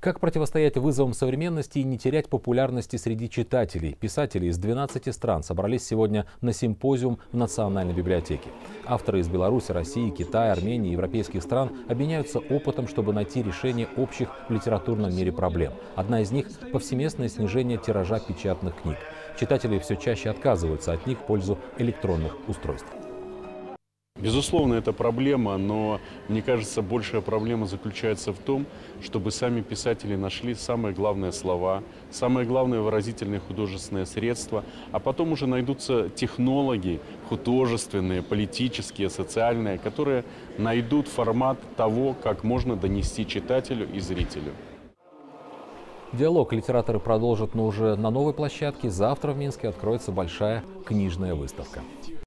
Как противостоять вызовам современности и не терять популярности среди читателей? Писатели из 12 стран собрались сегодня на симпозиум в Национальной библиотеке. Авторы из Беларуси, России, Китая, Армении и европейских стран обменяются опытом, чтобы найти решение общих в литературном мире проблем. Одна из них – повсеместное снижение тиража печатных книг. Читатели все чаще отказываются от них в пользу электронных устройств. Безусловно, это проблема, но мне кажется, большая проблема заключается в том, чтобы сами писатели нашли самые главные слова, самые главные выразительные художественные средства, а потом уже найдутся технологии художественные, политические, социальные, которые найдут формат того, как можно донести читателю и зрителю. Диалог литераторы продолжат, но уже на новой площадке. Завтра в Минске откроется большая книжная выставка.